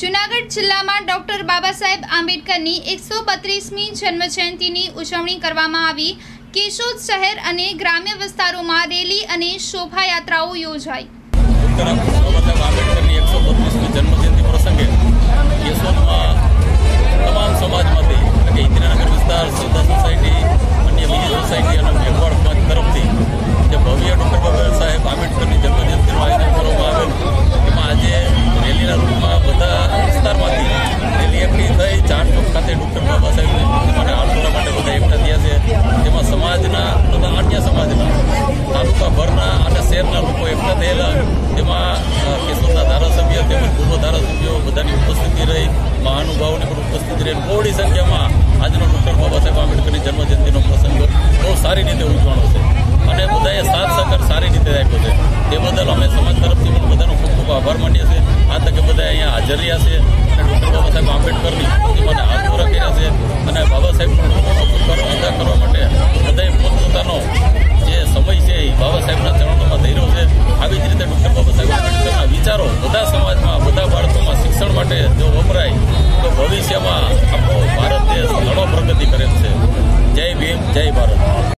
જુનાગઢ જિલ્લામાં ડોક્ટર બાબા સાહેબ આંબેડકરની એકસો બત્રીસમી જન્મજયંતિની ઉજવણી કરવામાં આવી. કેશોદ શહેર અને ગ્રામ્ય વિસ્તારોમાં રેલી અને શોભાયાત્રાઓ યોજાઈ. એકઠા થયેલા. તેમાં કેશોદના ધારાસભ્ય તેમજ પૂર્વ ધારાસભ્યો બધાની ઉપસ્થિતિ રહી. મહાનુભાવોની પણ ઉપસ્થિતિ રહી. બહોળી સંખ્યામાં આજનો ડૉક્ટર બાબા સાહેબ આંબેડકરની જન્મજયંતિનો પ્રસંગ બહુ સારી રીતે ઉજવણો છે. અને બધાએ સાથ સહકાર સારી રીતે આપ્યો છે. તે બદલ અમે સમાજ તરફથી પણ બધાનો ખૂબ ખૂબ આભાર માનીએ છીએ. આ તકે બધા અહીંયા હાજર રહ્યા છે. અને ડૉક્ટર બાબા સાહેબ આંબેડકરની મને હાથ પૂરા કર્યા છે. અને બાબા સાહેબ ઉપકારો તો